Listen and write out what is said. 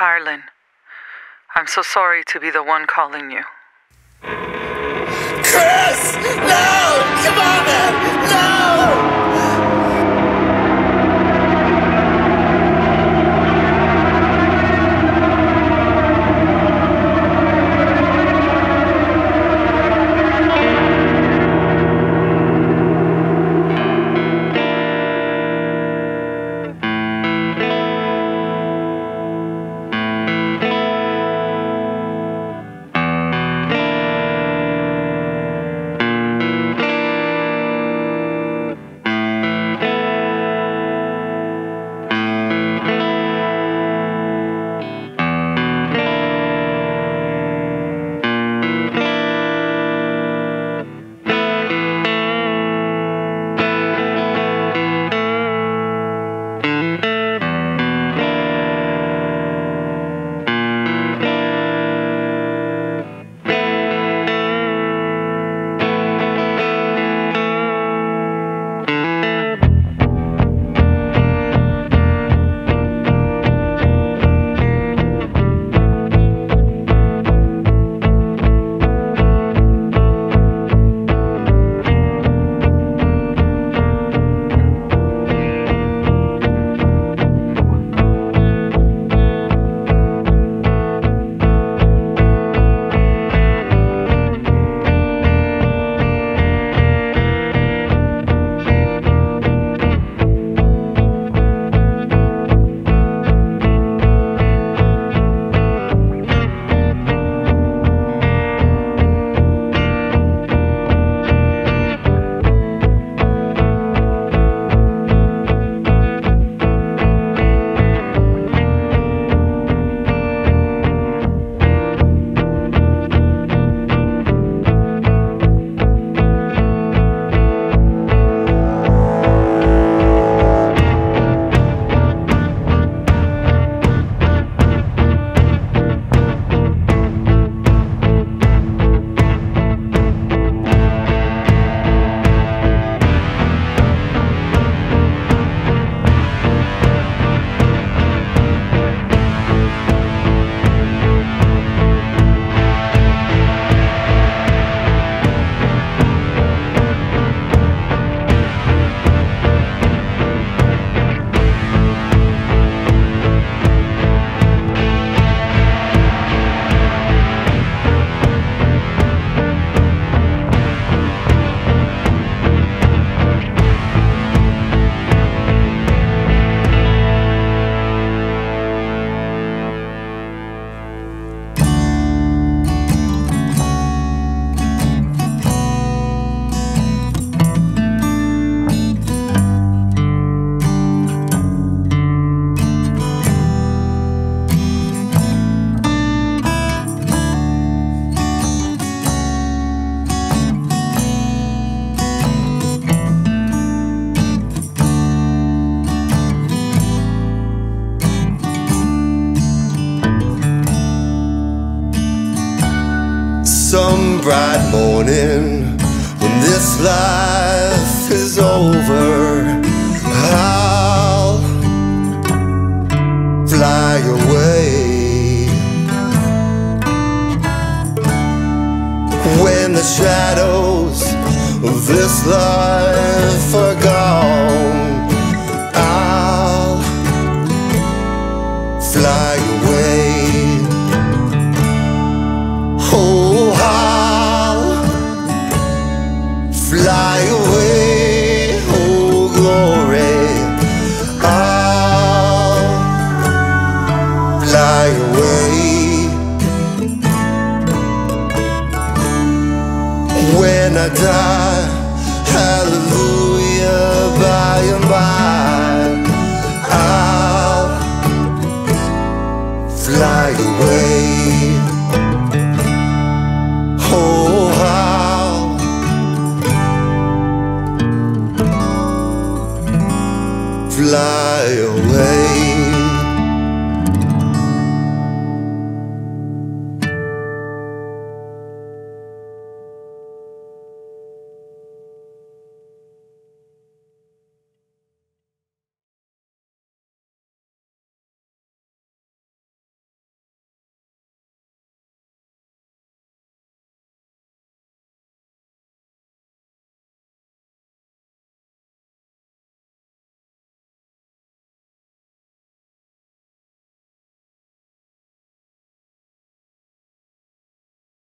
Carlynn. I'm so sorry to be the one calling you. Chris! No! Come on, man! Bright morning when this life is over, I'll fly away. When the shadows of this life are gone, fly away. Oh, glory. I'll fly away. When I die, hallelujah, by and by, I'll fly away. Fly away.